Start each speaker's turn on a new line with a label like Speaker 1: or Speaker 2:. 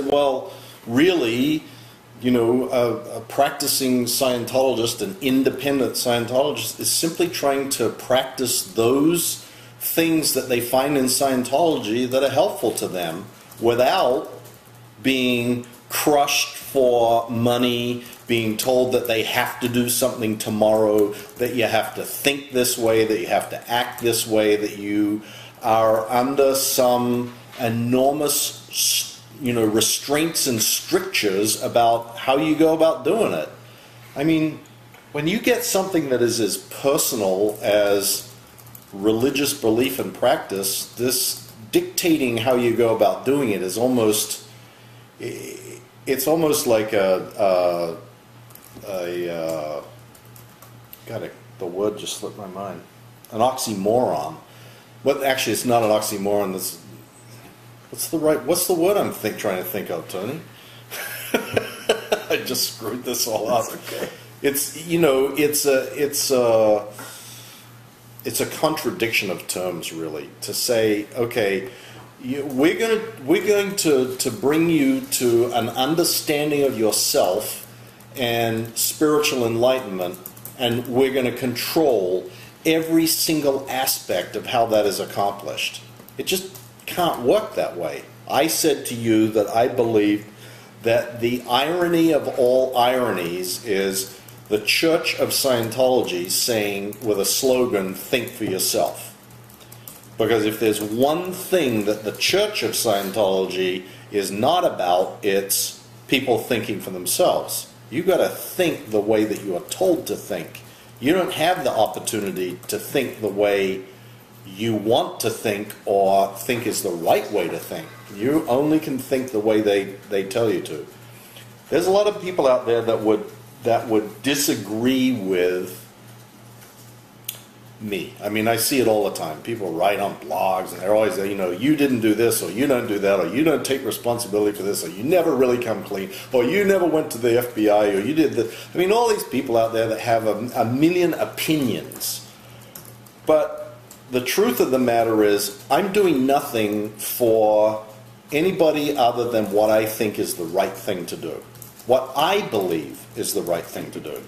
Speaker 1: well, really, you know, a, a, practicing Scientologist, an independent Scientologist, is simply trying to practice those things that they find in Scientology that are helpful to them without being crushed for money, being told that they have to do something tomorrow, that you have to think this way, that you have to act this way, that you are under some enormous you know, restraints and strictures about how you go about doing it. I mean, when you get something that is as personal as religious belief and practice, this dictating how you go about doing it is almost, it's almost like a, a, a uh, the word just slipped my mind, an oxymoron. But actually, it's not an oxymoron. That's What's the right? What's the word I'm think, trying to think of, Tony? I just screwed this all up. Okay. It's you know it's a it's a it's a contradiction of terms really to say okay you, we're going to we're going to to bring you to an understanding of yourself and spiritual enlightenment and we're going to control every single aspect of how that is accomplished. It just can't work that way. I said to you that I believe that the irony of all ironies is the Church of Scientology saying with a slogan, think for yourself. Because if there's one thing that the Church of Scientology is not about, it's people thinking for themselves. You've got to think the way that you are told to think. You don't have the opportunity to think the way you want to think or think is the right way to think. You only can think the way they, they tell you to. There's a lot of people out there that would that would disagree with me. I mean, I see it all the time. People write on blogs and they're always, you know, you didn't do this or you don't do that or you don't take responsibility for this or you never really come clean or you never went to the FBI or you did this. I mean, all these people out there that have a, a million opinions. But the truth of the matter is, I'm doing nothing for anybody other than what I think is the right thing to do. What I believe is the right thing to do.